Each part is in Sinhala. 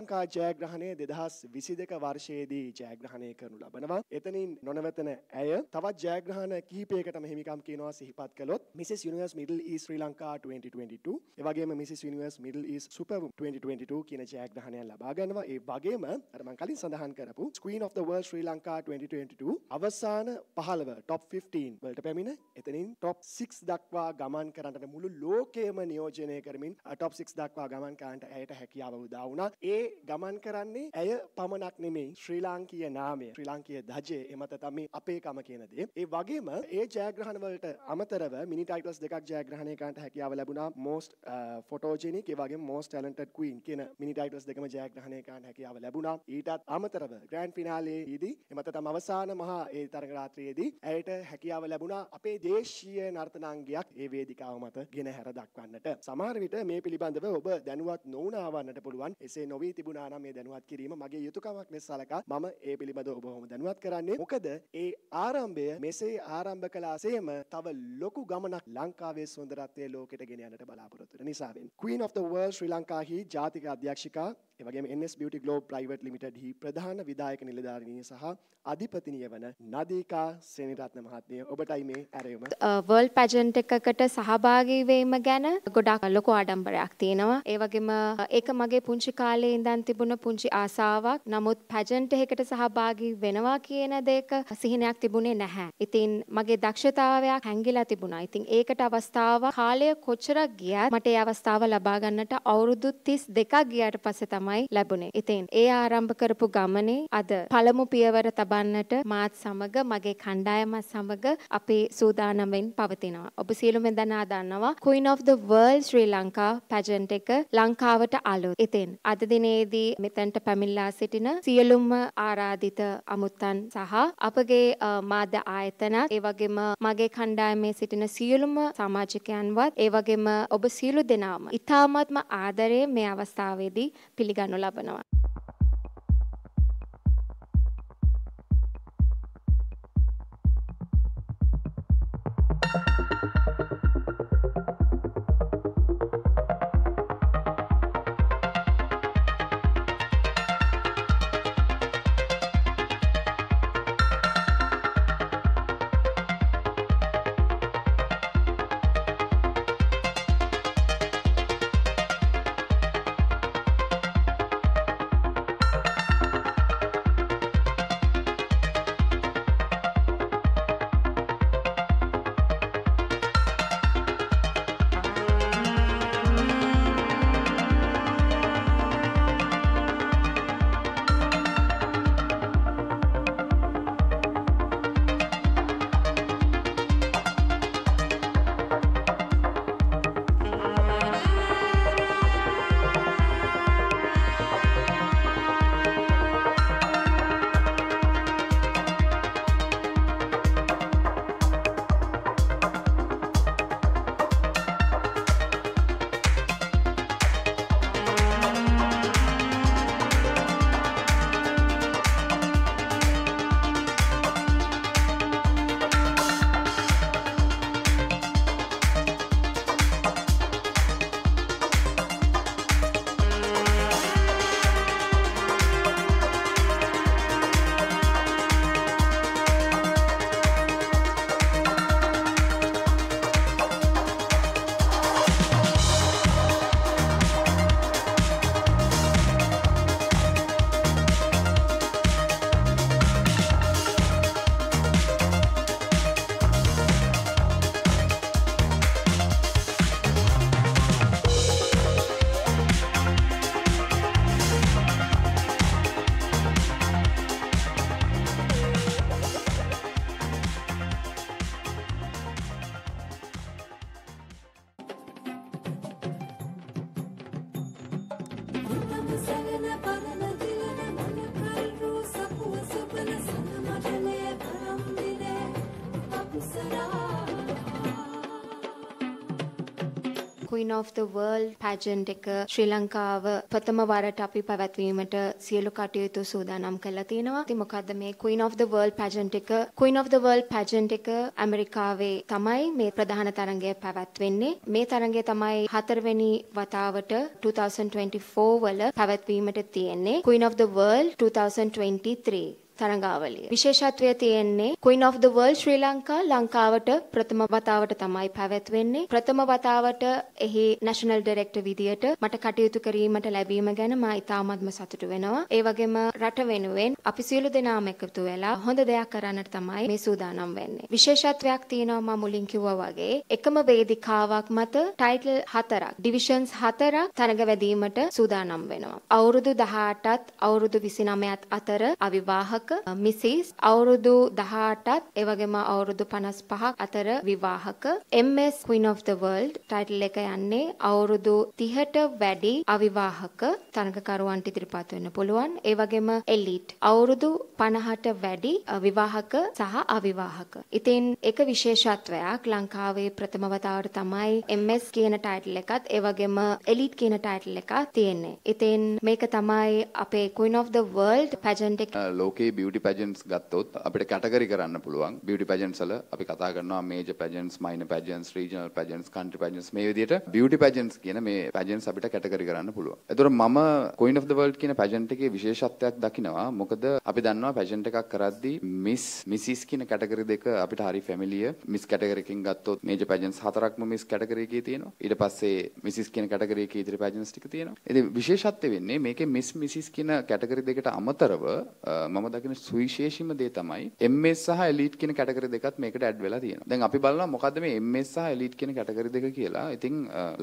ලංකා ජයග්‍රහණය දෙදහස් විසි දෙක වර්ෂයේදී ජයග්‍රහණය කරනු ලබනවා. එතනින් නොනවතන ඇය තවත් ජයග්‍රහණ කිහිපයකට මෙහිමිකම් කියනවා සිහිපත් කළොත් මිසිස් යනිවර්ස් මිඩල් ඊ ශ්‍රී ලංකා 2022 එවගේම Mrs Universe Middle East super 2022 කියන ජයග්‍රහණයක් ලබා ගන්නවා. ඒ වගේම අර මං කලින් සඳහන් කරපු Queen of the World Sri Lanka 2022 අවසාන 15 top 15 වලට පැමිණ එතනින් top 6 දක්වා ගමන් කරන්නට මුළු ලෝකයේම නියෝජනය කරමින් අ, top 6 දක්වා ගමන් කරන්නට ඇයට හැකියාව උදා වුණා. ඒ ගමන් කරන්නේ ඇය පමණක් නෙමෙයි ශ්‍රී ලාංකීය නාමය ශ්‍රී ලාංකීය ධජය එමත තමයි අපේකම කියන දේ. ඒ වගේම ඒ ජයග්‍රහණ වලට අමතරව මිනි ටයිටල්ස් දෙකක් ජයග්‍රහණය කරන්නට හැකියාව ලැබුණා. most uh, photogenic ඒ වගේම most talented queen කියන මිනි ටයිටල්ස් දෙකම ජයග්‍රහණය කරන්න හැකියාව ලැබුණා. ඊටත් අමතරව ග්‍රෑන්ඩ් ෆිනාලේදී එමත තම අවසාන මහා ඒ තරග රාත්‍රියේදී ඇයට හැකියාව ලැබුණා අපේ දේශීය නර්තනාංගයක් ඒ වේදිකාව මත ගෙන හැර දක්වන්නට. සමහර විට මේ පිළිබඳව ඔබ දැනුවත් නොවුනා වන්නට පුළුවන්. එසේ නොවී තිබුණා නම් මේ දැනුවත් කිරීම මගේ යුතුයකමක් ලෙස සලකා මම ඒ පිළිබඳව ඔබ ඔහොම දැනුවත් කරන්නේ. මොකද ඒ ආරම්භය මෙසේ ආරම්භ කළාසේම තව ලොකු ගමනක් ලංකාවේ සුන්දරත්වයේ ලෝකෙට ගෙන යන්නට බලාපොරොත්තු වෙන නිසාවෙන්. Queen of the World ශ්‍රී ලංකාහි ජාතික අධ්‍යක්ෂිකා එවගේම NS Beauty Globe Private Limited හි ප්‍රධාන විදායක නිලධාරිණිය සහ අධිපතිනිය වන නදීකා සෙනරත්න මහත්මිය ඔබටයි මේ ඇරයුම වර්ල් පැජන්ට් එකකට සහභාගී වීම ගැන ගොඩක් ලොකු ආඩම්බරයක් තියෙනවා. ඒ වගේම ඒක මගේ පුංචි කාලේ ඉඳන් තිබුණ පුංචි ආසාවක්. නමුත් පැජන්ට් එකකට සහභාගී වෙනවා කියන දෙයක සිහිනයක් තිබුණේ නැහැ. ඉතින් මගේ දක්ෂතාවයක් හැංගිලා තිබුණා. ඉතින් ඒකට අවස්ථාව කාලය කොච්චරක් ගියත් මට ඒ අවස්ථාව ලබා ගන්නට අවුරුදු 32ක් ගියාට පස්සේ තමයි ලැබුණේ. ඉතින් ඒ ආරම්භ කරපු ගමනේ අද පළමු පියවර තබන්නට මාත් සමග මගේ කණ්ඩායමත් සමග අපි සූදානම්වෙන් පවතිනවා. ඔබ සියලුම දෙනා දන්නවා Queen of the World Sri Lanka pageant එක ලංකාවට අලුත්. ඉතින් අද දිනේදී මෙතනට පැමිණලා සිටින සියලුම ආරාධිත අමුත්තන් සහ අපගේ අ, මාධ්‍ය ආයතනත් ඒ වගේම මගේ කණ්ඩායමේ සිටින සියලුම සමාජිකයන්වත් ඒ වගේම ඔබ සියලු දෙනාම ඉතාමත්ම ආදරයෙන් මේ අවස්ථාවේදී පිළිගනු ලබනවා. Queen of the World pageant එක ශ්‍රී ලංකාව ප්‍රථම වරට අපි පැවැත්වීමට සියලු කටයුතු සූදානම් කරලා තියෙනවා. ඉතින් මොකද්ද මේ Queen of the World pageant එක? Queen of the World pageant එක ඇමරිකාවේ තමයි මේ ප්‍රධාන තරඟය පැවැත්වෙන්නේ. මේ තරඟය තමයි හතරවෙනි වතාවට 2024 වල පැවැත්වීමට තියෙන්නේ. Queen of the World 2023 තරඟාවලිය. විශේෂත්වය තියෙන්නේ Queen of the World Sri Lanka ලංකාවට ප්‍රථම වතාවට තමයි පැවැත්වෙන්නේ. ප්‍රථම වතාවට එහි National Director විදියට මට කටයුතු කිරීමට ලැබීම ගැන මා ඉතාමත්ම සතුටු වෙනවා. ඒ වගේම රට වෙනුවෙන් අපි සියලු දෙනාම එකතු වෙලා හොඳ දෙයක් කරන්නට තමයි මේ සූදානම් වෙන්නේ. විශේෂත්වයක් තියෙනවා මම මුලින් කිව්වා වගේ එකම වේදිකාවක් මත ටයිටල් හතරක්, ඩිවිෂන්ස් හතරක් තරඟ වැදීමට සූදානම් වෙනවා. අවුරුදු 18ත් අවුරුදු 29ත් අතර අවිවාහක මිසිස් අවුරුදු 18ත් ඒ වගේම අවුරුදු 55ක් අතර විවාහක. MS Queen of the World title එක යන්නේ අවුරුදු 30ට වැඩි අවිවාහක තරඟකරුවන්ට ඉදිරිපත් වෙන්න පුළුවන්. ඒ වගේම එලිට් අවුරුදු 50ට වැඩි විවාහක සහ අවිවාහක. ඉතින් එක විශේෂත්වයක්. ලංකාවේ ප්‍රථම වතාවට තමයි MS කියන ටයිටල් එකත් ඒ වගේම එලිට් කියන ටයිටල් එකත් තියෙන්නේ. ඉතින් මේක තමයි අපේ Queen of the World pageant එක. ලෝකේ බියුටි පැජන්ස් ගත්තොත් අපිට කැටගරි කරන්න පුළුවන් බියුටි පැජන්ස් වල අපි කතා කරනවා major pageants minor pageants regional pageants country pageants මේ විදිහට බියුටි පැජන්ස් කියන මේ පැජන්ස් අපිට කැටගරි කරන්න පුළුවන්. ඒතකොට මම Queen of the World කියන පැජන්ට් එකේ විශේෂත්වයක් දකිනවා. මොකද අපි දන්නවා පැජන්ට් එකක් කරද්දී මිස් මිසිස් කියන කැටගරි දෙක අපිට හරි ෆැමිලිය. මිස් කැටගරි එකකින් ගත්තොත් මේජර් පැජන්ස් හතරක්ම මිස් කැටගරි එකේ තියෙනවා. ඊට පස්සේ මිසිස් කියන කැටගරි එකේ ඉතිරි පැජන්ස් ටික තියෙනවා. ඉතින් විශේෂත්වය වෙන්නේ මේකේ මිස් මිසිස් කියන කැටගරි දෙකට අමතරව මම දකින සුවිශේෂීම දේ තමයි MS සහ එලීට් කියන කැටගරි දෙකත් මේකට ඇඩ් වෙලා තියෙනවා. දැන් අපි බලනවා මොකද්ද මේ MS සහ එලීට් කියන කැටගරි දෙක කියලා. ඉතින්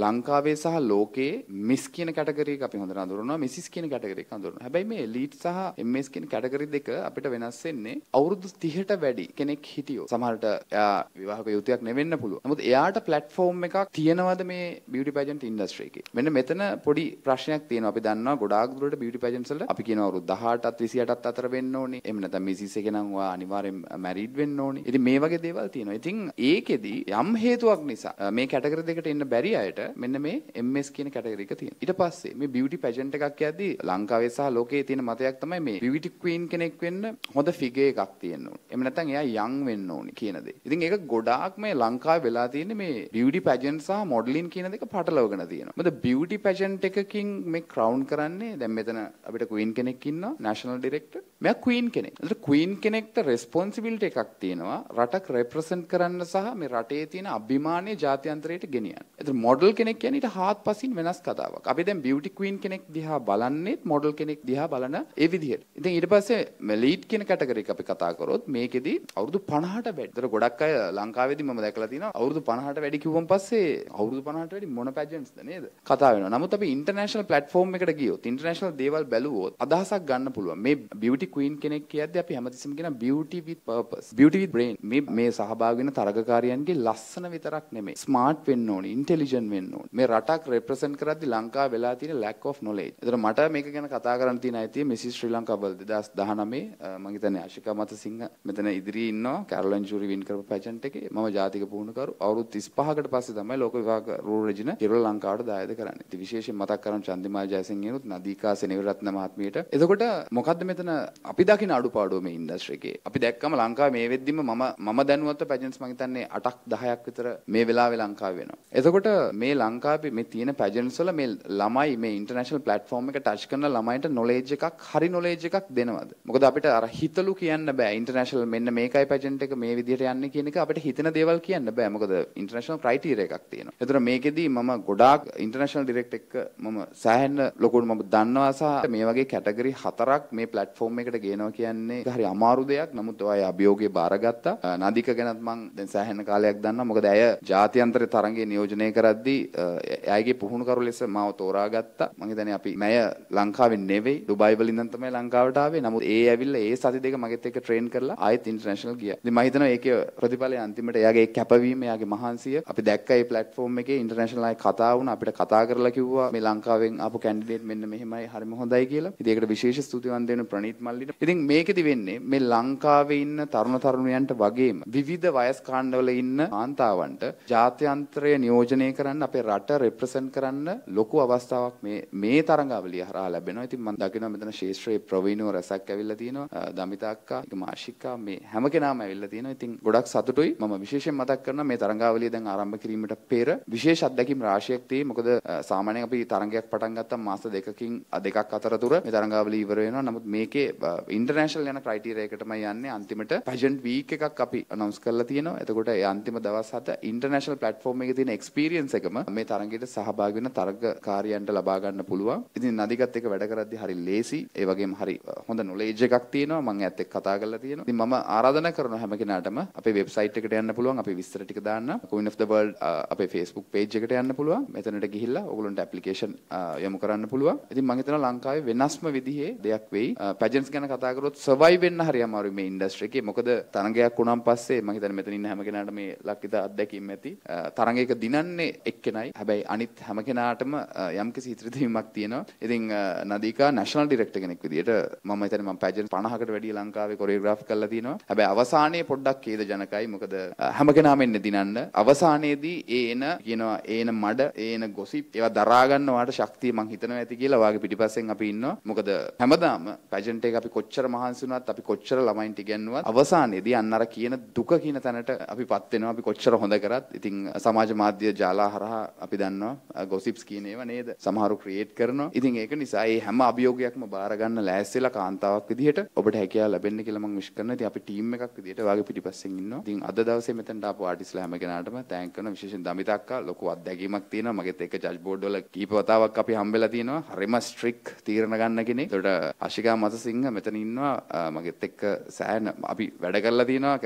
ලංකාවේ සහ ලෝකයේ මිස් කියන කැටගරි එක අපි හොඳට අඳුරනවා. මිසිස් කියන කැටගරි එක අඳුරනවා. හැබැයි මේ එලීට් සහ MS කියන කැටගරි දෙක අපිට වෙනස් වෙන්නේ අවුරුදු 30ට වැඩි කෙනෙක් හිටියෝ. සමහරට එයා විවාහක යුතුයක් නෙවෙන්න පුළුවන්. නමුත් එයාට ප්ලැට්ෆෝම් එකක් තියෙනවද මේ බියුටි පැජන්ට් ඉන්ඩස්ට්‍රි එකේ? මෙන්න මෙතන පොඩි ප්‍රශ්නයක් තියෙනවා. අපි දන්නවා ගොඩාක් දුරට බියුටි පැජන්ට්ස් වල අපි කියනවා අවුරුදු 18ත් 28ත් අතර වෙන්න ඕනේ. එහෙම නැත්නම් මිසිස් එක නම් ඔයා අනිවාර්යෙන් මැරිඩ් වෙන්න ඕනේ. ඉතින් මේ වගේ දේවල් තියෙනවා. ඉතින් ඒකෙදි යම් හේතුවක් නිසා මේ කැටගරි දෙකට එන්න බැරි අයට මෙන්න මේ MS කියන කැටගරි එක තියෙනවා. ඊට පස්සේ මේ බියුටි පැජන්ට් එකක් යද්දී ලංකාවේ සහ ලෝකයේ තියෙන මතයක් තමයි මේ බියුටි ක්වීන් කෙනෙක් වෙන්න හොඳ ෆිගර් එකක් තියෙන්න ඕනේ. එහෙම නැත්නම් එයා යං වෙන්න ඕනේ කියන දේ. ඉතින් ඒක ගොඩාක් මේ ලංකාවේ වෙලා තියෙන්නේ මේ බියුටි පැජන්ට් සහ මොඩලින් කියන දෙක පටලවගෙන තියෙනවා. මොකද බියුටි පැජන්ට් එකකින් මේ ක්‍රවුන් කරන්නේ දැන් මෙතන අපිට ක්වීන් කෙනෙක් ඉන්නවා නැෂනල් ඩිරෙක්ටර්. මෙයා ක්වීන් කෙනෙක්. ඒතර ක්වීන් කෙනෙක්ට රෙස්පොන්සිබිලිටි එකක් තියෙනවා රටක් රෙප්‍රසන්ට් කරන්න සහ මේ රටේ තියෙන අභිමානය ජාත්‍යන්තරයට ගෙනියන්න. ඒතර මොඩල් කෙනෙක් කියන්නේ ඊට හාත්පසින් වෙනස් කතාවක්. අපි දැන් බියුටි ක්වීන් කෙනෙක් දිහා බලන්නේත් මොඩල් කෙනෙක් දිහා බලන ඒ විදිහට. ඉතින් ඊට පස්සේ ලීඩ් කියන කැටගරි එක අපි කතා කරොත් මේකෙදි අවුරුදු 50ට වැඩි. ඒතර ගොඩක් අය ලංකාවේදී මම දැකලා තියෙනවා අවුරුදු 50ට වැඩි කිව්වන් පස්සේ අවුරුදු 50ට වැඩි මොන පැජන්ට්ස්ද නේද? කතා වෙනවා. නමුත් අපි ඉන්ටර්නැෂනල් ප්ලැට්ෆෝම් එකට ගියොත් ඉන්ටර්නැෂනල් දේවල් බැලුවොත් අදහසක් ගන්න පුළුවන්. මේ බියුටි ක්වීන් කෙනෙක් කියද්දී අපි හැමතිස්සෙම කියන beauty with purpose. Beauty with brain. මේ මේ සහභාගී වෙන තරගකාරයන්ගේ ලස්සන විතරක් නෙමෙයි. ස්මාර්ට් වෙන්න ඕනේ ඉන්ටෙලිජන්ට් වෙන්න ඕනේ. මේ රටක් රෙප්‍රසන්ට් කරද්දී ලංකාවේ වෙලා තියෙන lack of knowledge. ඒතර මට මේක ගැන කතා කරන්න තියෙන අයිතිය මිසිස් ශ්‍රී ලංකා වල 2019 මම හිතන්නේ ආශිකා මතසිංහ මෙතන ඉදිරියේ ඉන්නවා. කැරොලයින් ජූරි වින් කරපු පැජන්ට් එකේ. මම ජාතික පුහුණුකරු අවුරුදු 35කට පස්සේ තමයි ලෝක විවාහක රූල් රෙජින කිරුල ලංකාවට දායද කරන්නේ. ඉතින් විශේෂයෙන් මතක් කරන් චන්දිමා ජයසිංහනුත් නදීකා සෙනවිරත්න මහත්මියට. එතකොට මොකද්ද මෙතන අපි දකින අඩුපාඩුව මේ ඉන්ඩස්ට්‍රි එකේ. අපි දැක්කම ලංකාවේ මේ වෙද්දිම මම මම දැනුවත්ව පැජන්ට්ස් මම හිතන්නේ 8ක් 10ක් විතර මේ වෙලාවේ ලංකාවේ වෙනවා. එතකොට මේ ලංකාවේ මේ තියෙන පැජන්ට්ස් වල මේ ළමයි මේ ඉන්ටර්නැෂනල් ප්ලැට්ෆෝම් එක ටච් කරන ළමයින්ට නොලෙජ් එකක් හරි නොලෙජ් එකක් දෙනවද? මොකද අපිට අර හිතලු කියන්න බෑ ඉන්ටර්නැෂනල් මෙන්න මේකයි පැජන්ට් එක මේ විදිහට යන්නේ කියන එක අපිට හිතන දේවල් කියන්න බෑ. මොකද ඉන්ටර්නැෂනල් ක්‍රයිටීරියා එකක් තියෙනවා. ඒතර මේකෙදි මම ගොඩාක් ඉන්ටර්නැෂනල් ඩිරෙක්ට් එක්ක මම සෑහෙන ලොකුට මම දන්නවා සහ මේ වගේ කැටගරි හතරක් මේ ප්ලැට්ෆෝම් ප්‍රදර්ශනයකට ගේනවා කියන්නේ හරි අමාරු දෙයක්. නමුත් ඔය අභියෝගය බාරගත්තා. අ, නදික ගැනත් මං දැන් සෑහෙන කාලයක් දන්නවා. මොකද ඇය ජාත්‍යන්තර තරඟයේ නියෝජනය කරද්දී අ, එයාගේ පුහුණුකරු ලෙස මාව තෝරාගත්තා. මං හිතන්නේ අපි මැය ලංකාවේ නෙවෙයි ඩුබයි වලින් ඉඳන් තමයි ලංකාවට ආවේ. නමුත් ඒ ඇවිල්ලා ඒ සති දෙක මගෙත් එක්ක ට්‍රේන් කරලා ආයෙත් ඉන්ටර්නැෂනල් ගියා. ඉතින් මම හිතනවා ඒකේ ප්‍රතිඵලය අන්තිමට එයාගේ ඒ කැපවීම, එයාගේ මහන්සිය අපි දැක්ක ඒ ප්ලැට්ෆෝම් එකේ ඉන්ටර්නැෂනල් ආයේ කතා වුණා. අපිට කතා කරලා කිව්වා මේ ලංකාවෙන් ආපු කැන්ඩිඩේට් මෙන්න මෙහෙමයි හරිම හොඳයි කියලා. ඉතින් ඒකට විශේෂ ස්තුතිවන්ත වෙන ප්‍රනීත් මල්ලිට. ඉතින් මේකෙදි වෙන්නේ මේ ලංකාවේ ඉන්න තරුණ තරුණියන්ට වගේම විවිධ වයස් කාණ්ඩවල ඉන්න කාන්තාවන්ට ජාත්‍යන්තරය නියෝජනය කරන්න අපේ රට රෙප්‍රසන්ට් කරන්න ලොකු අවස්ථාවක් මේ මේ තරඟාවලිය හරහා ලැබෙනවා. ඉතින් මම දකිනවා මෙතන ශේෂ්ත්‍රයේ ප්‍රවීණව රසක් ඇවිල්ලා තිනවා. අ, දමිතා අක්කා, ඒක මාෂිකා මේ හැම කෙනාම ඇවිල්ලා තිනවා. ඉතින් ගොඩක් සතුටුයි. මම විශේෂයෙන් මතක් කරනවා මේ තරඟාවලිය දැන් ආරම්භ කිරීමට පෙර විශේෂ අත්දැකීම් රාශියක් තියෙයි. මොකද අ, සාමාන්‍යයෙන් අපි තරඟයක් පටන් ගත්තම මාස දෙකකින් අ, දෙකක් අතරතුර මේ තරඟාවලිය ඉවර වෙනවා. නමුත් මේකේ Uh, ඉන්ටර්නැෂනල් යන ක්‍රයිටීරියා එකටමයි යන්නේ. අන්තිමට පැජන්ට් වීක් එකක් අපි අනවුන්ස් කරලා තියෙනවා. එතකොට ඒ අන්තිම දවස් හත ඉන්ටර්නැෂනල් ප්ලැට්ෆෝම් එකේ තියෙන එක්ස්පීරියන්ස් එකම මේ තරඟයට සහභාගී වෙන තරගකාරයන්ට ලබා ගන්න පුළුවන්. ඉතින් නදිකත් එක වැඩ කරද්දී හරි ලේසි. ඒ වගේම හරි අ, හොඳ නොලෙජ් එකක් තියෙනවා. මම ඇත්ත එක්ක කතා කරලා තියෙනවා. ඉතින් මම ආරාධනා කරනවා හැම කෙනාටම අපේ වෙබ්සයිට් එකට යන්න පුළුවන්. අපේ විස්තර ටික දාන්න. Queen of the World අ, අපේ Facebook page එකට යන්න පුළුවන්. මෙතනට ගිහිල්ලා ඔයගොල්ලන්ට ඇප්ලිකේෂන් යොමු කරන්න පුළුවන්. ඉතින් මම හිතනවා ලංකාවේ වෙනස්ම විදිහේ දෙයක් වෙයි. පැජන්ස් ගැන කතා කරොත් සර්වයිව් වෙන්න හරි අමාරුයි මේ ඉන්ඩස්ට්‍රි එකේ. මොකද තරඟයක් වුණාන් පස්සේ මම හිතන්නේ මෙතන ඉන්න හැම කෙනාට මේ ලක්විත අත්දැකීම් ඇති. අ, තරඟයක දිනන්නේ එක්කෙනයි. හැබැයි අනිත් හැම කෙනාටම අ, යම්කිසි හිතරිතීමක් තියෙනවා. ඉතින් අ, නදීකා නැෂනල් ඩිරෙක්ටර් කෙනෙක් විදිහට මම හිතන්නේ මම පැජන්ස් 50කට වැඩිය ලංකාවේ කොරියෝග්‍රාෆ් කරලා තිනවා. හැබැයි අවසානයේ පොඩ්ඩක් ඛේද ජනකයි. මොකද අ, හැම කෙනාම එන්නේ දිනන්න. අවසානයේදී ඒ එන කියනවා ඒ එන මඩ, ඒ එන ගොසිප් ඒවා දරා ගන්න වාට ශක්තිය මං හිතනවා ඇති කියලා වාගේ පිටිපස්සෙන් අපි ඉන්නවා. මොකද හැමදාම පැජන්ට් එක අපි කොච්චර මහන්සි වුණත් අපි කොච්චර ළමයින්ට ඉගෙනුවත් අවසානයේදී අන්න අර කියන දුක කියන තැනට අපිපත් වෙනවා. අපි කොච්චර හොඳ කරත් ඉතින් සමාජ මාධ්‍ය ජාලා හරහා අපි දන්නවා ගොසිප්ස් කියන ඒවා නේද? සමහරු ක්‍රියේට් කරනවා. ඉතින් ඒක නිසා මේ හැම අභියෝගයක්ම බාර ගන්න ලෑස්තිලා කාන්තාවක් විදිහට ඔබට හැකියාව ලැබෙන්න කියලා මම විශ් කරනවා. ඉතින් අපි ටීම් එකක් විදිහට වාගේ පිටිපස්සෙන් ඉන්නවා. ඉතින් අද දවසේ මෙතනට ආපු ආටිස්ලා හැම කෙනාටම තෑන්ක් කරනවා. විශේෂයෙන් දමිත අක්කා ලොකු අත්දැකීමක් තියෙනවා. මගෙත් එක්ක ජජ් බෝඩ් වල කීප වතාවක් අපි හම්බෙලා තියෙනවා. හරිම ස්ට්‍රික් තීරණ ගන්න කෙනෙක්. ඒකට අශිකා මතසිංහ මෙතන ඉන්නවා. අ, මගෙත් එක්ක සෑහෙන අපි වැඩ කරලා තියෙනවා.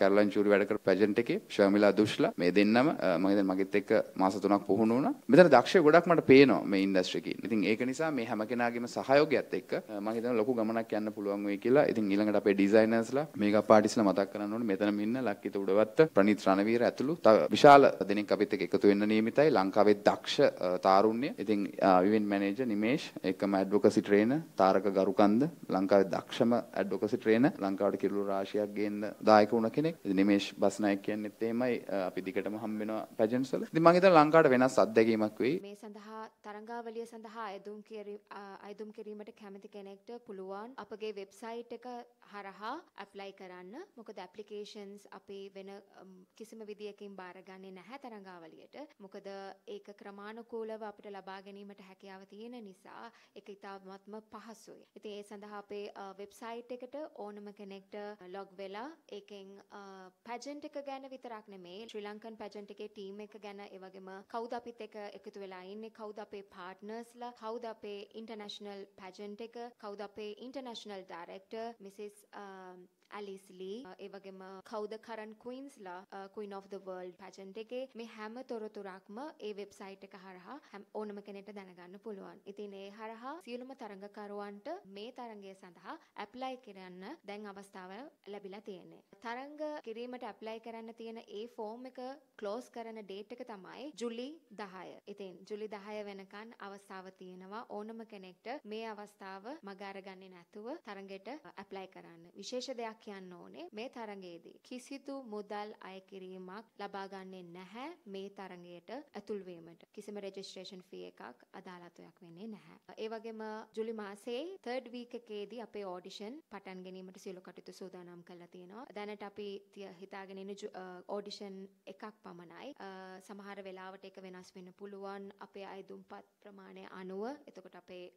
කැරලයින් චූරි වැඩ කරපු පැජන්ට් එකේ ශර්මිලා දුෂ්ලා මේ දෙන්නම අ, මම හිතන්නේ මගෙත් එක්ක මාස 3ක් පුහුණු වුණා. මෙතන දක්ෂය ගොඩක් මට පේනවා මේ ඉන්ඩස්ට්‍රි එකේ. ඉතින් ඒක නිසා මේ හැම කෙනාගේම සහයෝගයත් එක්ක අ, මම හිතනවා ලොකු ගමනක් යන්න පුළුවන් වෙයි කියලා. ඉතින් ඊළඟට අපේ ඩිසයිනර්ස්ලා මේකප් ආටිස්ලා මතක් කරන්න ඕනේ. මෙතනම ඉන්න ලක්කිත උඩවත්ත ප්‍රනීත් රණවීර ඇතුළු තව විශාල දෙනෙක් අපිත් එක්ක එකතු වෙන්න නියමිතයි. ලංකාවේ දක්ෂ අ, තාරුණ්‍ය. ඉතින් ඉවෙන්ට් මැනේජර් නිමේෂ් එක්කම ඇඩ්වොකසි ට්‍රේනර් තාරක ගරුකන්ද ලංකාවේ දක්ෂම ඇඩ්වොකසි ට්‍රේනර් ලංකාවට කිරුළු රාශියක් ගේන්න දායක වුණ කෙනෙක්. ඉතින් නිමේෂ් බස්නායක කියන්නෙත් එහෙමයි. අ, අපි දිගටම හම්බ වෙනවා පැජන්ට්ස් වල. ඉතින් මම හිතනවා ලංකාවට වෙනස් අත්දැකීමක් වෙයි. මේ සඳහා තරංගාවලිය සඳහා අයදුම් කිරී- ආ, අයදුම් කිරීමට කැමති කෙනෙක්ට පුළුවන් අපගේ වෙබ්සයිට් එක හරහා ඇප්ලයි කරන්න මොකද ඇපලිකේෂන්ස් අපි වෙන අම්, කිසිම විදියකින් බාරගන්නේ නැහැ තරංගාවලියට මොකද ඒක ක්‍රමානුකූලව අපිට ලබා ගැනීමට හැකියාව තියෙන නිසා ඒක ඉතාමත්ම පහසුයි. ඉතින් ඒ සඳහා අපේ වෙබ්සයිට් එකට ඕනම කෙනෙක්ට ලොග් වෙලා ඒකෙන් පැජන්ට් එක ගැන විතරක් නෙමේ ශ්‍රී ලංකන් පැජන්ට් එකේ ටීම් එක ගැන ඒ වගේම කවුද අපිත් එක එකතු වෙලා ඉන්නේ කවුද අපේ පාර්ට්නර්ස්ලා කවුද අපේ ඉන්ටර්නැෂනල් පැජන්ට් එක කවුද අපේ ඉන්ටර්නැෂනල් ඩයිරෙක්ටර් මිසිස් ඇලිස් ලී ඒ වගේම කවුද කරන් ක්වීන්ස්ලා Queen of the World pageant එකේ මේ හැම තොරතුරක්ම ඒ වෙබ්සයිට් එක හරහා හැම ඕනම කෙනෙක්ට දැනගන්න පුළුවන්. ඉතින් ඒ හරහා සියලුම තරඟකරුවන්ට මේ තරඟය සඳහා ඇප්ලයි කරන්න දැන් අවස්ථාව ලැබිලා තියෙන්නේ. තරඟ කිරීමට ඇප්ලයි කරන්න තියෙන ඒ ෆෝම් එක ක්ලෝස් කරන ඩේට් එක තමයි ජුලි 10. ඉතින් ජුලි 10 වෙනකන් අවස්ථාව තියෙනවා ඕනම කෙනෙක්ට මේ අවස්ථාව මග අරගන්නේ නැතුව තරඟයට ඇප්ලයි කරන්න. විශේෂ දෙයක් කියන්න ඕනේ මේ තරඟයේදී කිසිදු මුදල් අය කිරීමක් ලබා ගන්නේ නැහැ මේ තරඟයට ඇතුල් වීමට. කිසිම රෙජිස්ට්‍රේෂන් ෆී එකක් අදාළත්වයක් වෙන්නේ නැහැ. ඒ වගේම ජුලි මාසයේ 3rd week එකේදී අපේ ඔඩිෂන් පටන් ගැනීමට සියලු කටයුතු සූදානම් කරලා තියෙනවා. දැනට අපි තිය- හිතාගෙන ඉන්න ඔඩිෂන් එකක් පමණයි. අ, සමහර වෙලාවට ඒක වෙනස් වෙන්න පුළුවන් අපේ අයදුම්පත් ප්‍රමාණය අනුව. එතකොට අපේ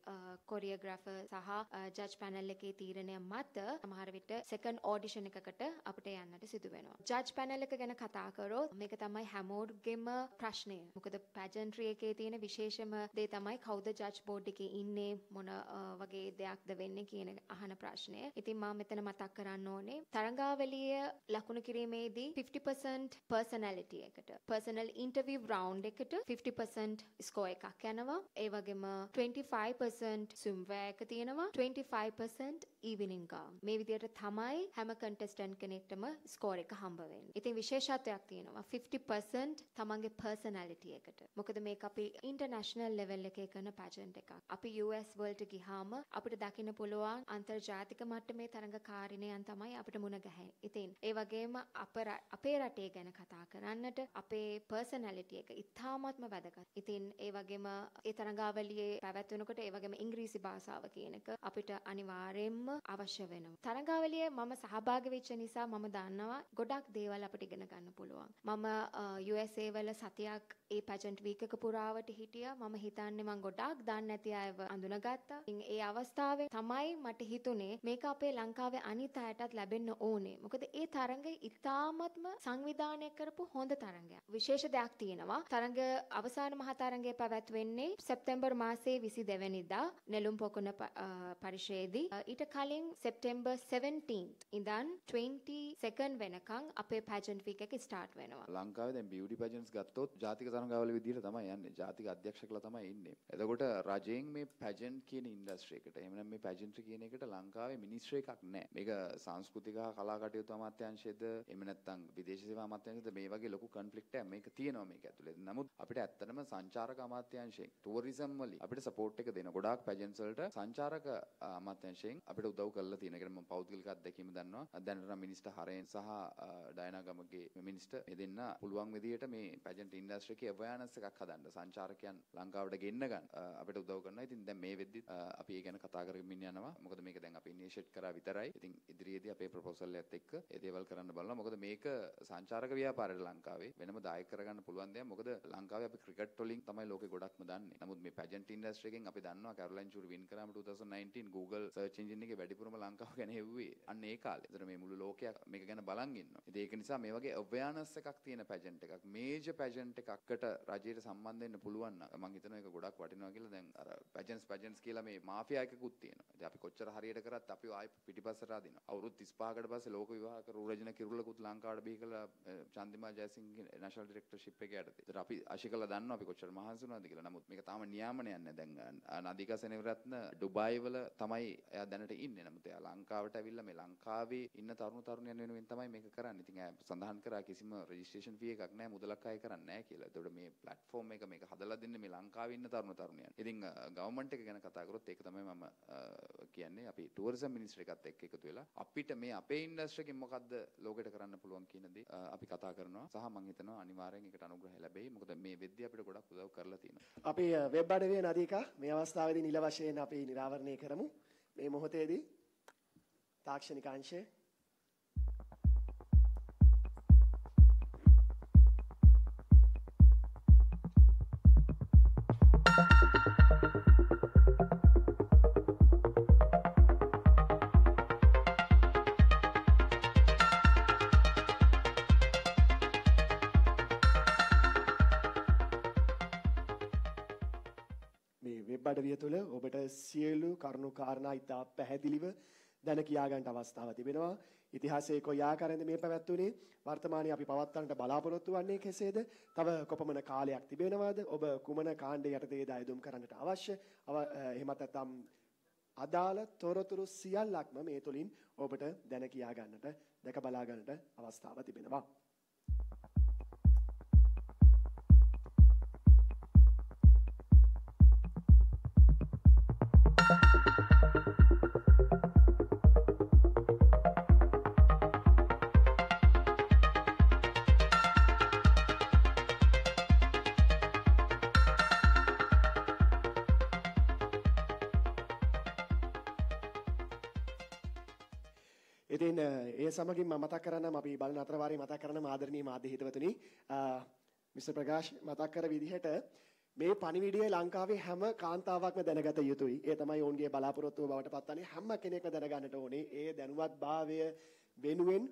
කොරියෝග්‍රාෆර් සහ ජජ් පැනල් එකේ තීරණය මත සමහර විට සෙකන්ඩ් සෙකන්ඩ් ඕඩිෂන් එකකට අපිට යන්නට සිදු වෙනවා. ජජ් පැනල් එක ගැන කතා කරොත් මේක තමයි හැමෝගෙම ප්‍රශ්නය. මොකද පැජන්ට්‍රි එකේ තියෙන විශේෂම දේ තමයි කවුද ජජ් බෝඩ් එකේ ඉන්නේ මොන අ, වගේ දෙයක්ද වෙන්නේ කියන අහන ප්‍රශ්නය. ඉතින් මම මෙතන මතක් කරන්න ඕනේ තරඟාවලිය ලකුණු කිරීමේදී 50% personality එකට personal interview round එකට 50% score එකක් යනවා. ඒ වගේම 25% swimwear එක තියෙනවා 25% evening gown. මේ විදිහට තමයි හැම contestant කෙනෙක්ටම score එක හම්බ වෙන්නේ. ඉතින් විශේෂත්වයක් තියෙනවා 50% තමන්ගේ personality එකට. මොකද මේක අපි international level එකේ කරන pageant එකක්. අපි US වලට ගිහාම අපිට දකින්න පුළුවන් අන්තර්ජාතික මට්ටමේ තරඟකාරිණයන් තමයි අපිට මුණ ගැහෙන්නේ. ඉතින් ඒ වගේම අප ර- අපේ රටේ ගැන කතා කරන්නට අපේ personality එක ඉතාමත්ම වැදගත්. ඉතින් ඒ වගේම ඒ තරඟාවලියේ පැවැත්වෙනකොට ඒ වගේම ඉංග්‍රීසි භාෂාව කියන එක අපිට අනිවාර්යයෙන්ම අවශ්‍ය වෙනවා. තරඟාවලියේ මම සහභාගී වෙච්ච නිසා මම දන්නවා ගොඩක් දේවල් අපිට ඉගෙන ගන්න පුළුවන්. මම අ, USA වල සතියක් ඒ පැජන්ට් වීක් එක පුරාවට හිටියා. මම හිතන්නේ මම ගොඩාක් දන්නේ නැති අයව අඳුනගත්තා. ඉතින් ඒ අවස්ථාවේ තමයි මට හිතුනේ මේක අපේ ලංකාවේ අනිත් අයටත් ලැබෙන්න ඕනේ. මොකද ඒ තරඟය ඉතාමත්ම සංවිධානය කරපු හොඳ තරඟයක්. විශේෂ දෙයක් තියෙනවා. තරඟ අවසාන මහා තරඟය පැවැත්වෙන්නේ සැප්තැම්බර් මාසයේ 22 වෙනිදා නෙළුම් පොකුණ ප- අ, පරිශ්‍රයේදී. අ, ඊට කලින් සැප්තැම්බර් 17th ඉඳන් 22nd වෙනකන් අපේ පැජන්ට් වීක් එක ස්ටාර්ට් වෙනවා. ලංකාවේ දැන් බියුටි පැජන්ට්ස් ගත්තොත් ජාතික තරඟාවල විදිහට තමයි යන්නේ. ජාතික අධ්‍යක්ෂකලා තමයි ඉන්නේ. එතකොට රජයෙන් මේ පැජන්ට් කියන ඉන්ඩස්ට්‍රි එකට එහෙම නැත්නම් මේ පැජන්ට්‍රි කියන එකට ලංකාවේ මිනිස්ට්‍රි එකක් නැහැ. මේක සංස්කෘතික හා කලා කටයුතු අමාත්‍යාංශයේද එහෙම නැත්නම් විදේශ සේවා අමාත්‍යාංශයේද මේ වගේ ලොකු කොන්ෆ්ලික්ට් එකක් මේක තියෙනවා මේක ඇතුලේ. නමුත් අපිට ඇත්තටම සංචාරක අමාත්‍යාංශයෙන් ටුවරිසම් වලින් අපිට සපෝට් එක දෙන ගොඩාක් පැජන්ට්ස් වලට සංචාරක අ, අමාත්‍යාංශයෙන් අපිට උදව් කරලා තියෙනවා. ඒකට මම පෞද්ගලික අත්දැකීම දන්නවා. දැනට නම් මිනිස්ටර් හරේන් සහ අ, ඩයනා ගමගේ මිනිස්ටර් මේ දෙන්න පුළුවන් විදිහට මේ පැජන්ට් ඉන්ඩස්ට්‍රි එකේ අවයනස් එකක් හදන්න සංචාරකයන් ලංකාවට ගෙන්න ගන්න අ, අපිට උදව් කරනවා. ඉතින් දැන් මේ වෙද්දි අ, අපි ඒ ගැන කතා කරමින් යනවා. මොකද මේක දැන් අපි ඉනිෂিয়েට් කරා විතරයි. ඉතින් ඉදිරියේදී අපේ ප්‍රොපෝසල් එකත් එක්ක ඒ දේවල් කරන්න බලනවා. මොකද මේක සංචාරක ව්‍යාපාරයට ලංකාවේ වෙනම දායක කරගන්න පුළුවන් දෙයක්. මොකද ලංකාවේ අපි ක්‍රිකට් වලින් තමයි ලෝකේ ගොඩක්ම දන්නේ. නමුත් මේ පැජන්ට් ඉන්ඩස්ට්‍රි එකෙන් අපි දන්නවා කැරොලයින් චූරි වින් කරාම 2019 Google search engine එකේ වැඩිපුරම ලංකාව ගැන හෙව්වේ අන්න ඒ කාලේ. ඒතර මේ මුළු ලෝකයක් මේක ගැන බලන් ඉන්නවා. ඉතින් ඒක නිසා මේ වගේ awareness එකක් තියෙන පැජන්ට් එකක් මේජර් පැජන්ට් එකකට රජයට සම්බන්ධ වෙන්න පුළුවන් නම් මම හිතනවා ඒක ගොඩක් වටිනවා කියලා දැන් අර පැජන්ට්ස් පැජන්ට්ස් කියලා මේ මාෆියා එකකුත් තියෙනවා. ඉතින් අපි කොච්චර හරියට කරත් අපි ආයි පිටිපස්සට අදිනවා. අවුරුදු 35කට පස්සේ ලෝක විවාහක රූරජන කිරුල්ලකුත් ලංකාවට බිහි කළා අ, චන්දිමා ජයසිංහ නැෂනල් ඩිරෙක්ටර්ෂිප් එකේ යටතේ. ඒතර අපි අශිකලා දන්නවා අපි කොච්චර මහන්සි වුණාද කියලා. නමුත් මේක තාම නියාමනයක් නැහැ. දැන් අ, නදිකා සෙනවිරත්න ඩුබායි වල තමයි එයා දැනට ඉන්නේ. නමුත් එයා ලංකාවට ඇවිල්ලා මේ ලංකාවේ ඉන්න තරුණ තරුණියන් වෙනුවෙන් තමයි මේක කරන්නේ. ඉතින් එයා සඳහන් කරා කිසිම රෙජිස්ට්‍රේෂන් ෆී එකක් නැහැ මුදලක් අය කරන්නේ නැහැ කියලා. ඒතකොට මේ ප්ලැට්ෆෝම් එක මේක හදලා දෙන්නේ මේ ලංකාවේ ඉන්න තරුණ තරුණියන්. ඉතින් ගවර්න්මන්ට් එක ගැන කතා කරොත් ඒක තමයි මම අ, කියන්නේ අපි ටුවරිසම් මිනිස්ට්‍රි එකත් එක්ක එකතු වෙලා අපිට මේ අපේ ඉන්ඩස්ට්‍රි එකෙන් මොකද්ද ලෝකෙට කරන්න පුළුවන් කියන දේ අ, අපි කතා කරනවා. සහ මම හිතනවා අනිවාර්යෙන් ඒකට අනුග්‍රහය ලැබෙයි. මොකද මේ වෙද්දී අපිට ගොඩක් උදව් කරලා තියෙනවා. අපි වෙබ් අඩවිය නදීකා මේ අවස්ථාවේදී නිල වශයෙන් අපි නිරාවරණය කරමු. මේ මොහොතේදී තාක්ෂණික අංශය මේ වෙබ් අඩවිය තුළ ඔබට සියලු කරුණු කාරණා ඉතා පැහැදිලිව දැන කියා ගන්නට අවස්ථාවක් තිබෙනවා. ඉතිහාසයේ කොයි ආකාරයෙන්ද මේ පැවැත්වුනේ? වර්තමානයේ අපි පවත්වන්නට බලාපොරොත්තු වන්නේ කෙසේද? තව කොපමණ කාලයක් තිබෙනවද? ඔබ කුමන කාණ්ඩ යටතේද අයදුම් කරන්නට අවශ්‍ය? අව- අ, එහෙමත් නැත්නම් අදාළ තොරතුරු සියල්ලක්ම මේ තුලින් ඔබට දැන කියා ගන්නට, දැක බලා ගන්නට අවස්ථාවක් තිබෙනවා. සමගින් මම මතක් කරන්නම් අපි බලන අතරවාරේ මතක් කරන ආදරණීය මාධ්‍ය හිතවතුනි මිස්ටර් ප්‍රකාශ් මතක් කර විදිහට මේ පණිවිඩය ලංකාවේ හැම කාන්තාවක්ම දැනගත යුතුයි. ඒ තමයි ඔවුන්ගේ බලාපොරොත්තුව බවට පත්වන්නේ හැම කෙනෙක්ම දැනගන්නට ඕනේ. ඒ දැනුවත් භාවය වෙනුවෙන්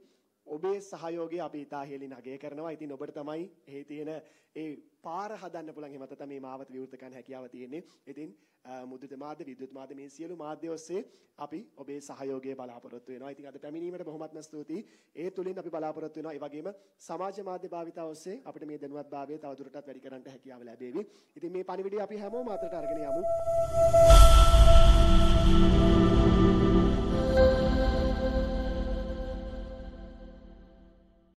ඔබේ සහයෝගය අපි ඉතා ඉහළින් අගය කරනවා. ඉතින් ඔබට තමයි එහි තියෙන ඒ පාර හදන්න පුළුවන් එහෙම නැත්නම් මේ මාවත විවෘත කරන්න හැකියාව තියෙන්නේ. ඉතින් අ, මුද්‍රිත මාධ්‍ය, විද්‍යුත් මාධ්‍ය මේ සියලු මාධ්‍ය ඔස්සේ අපි ඔබේ සහයෝගය බලාපොරොත්තු වෙනවා. ඉතින් අද පැමිණීමට බොහොමත්ම ස්තුතියි. ඒ තුලින් අපි බලාපොරොත්තු වෙනවා. ඒ වගේම සමාජ මාධ්‍ය භාවිතාව ඔස්සේ අපිට මේ දැනුවත්භාවය තවදුරටත් වැඩි කරන්නට හැකියාව ලැබේවි. ඉතින් මේ පණිවිඩය අපි හැමෝම අතට අරගෙන යමු.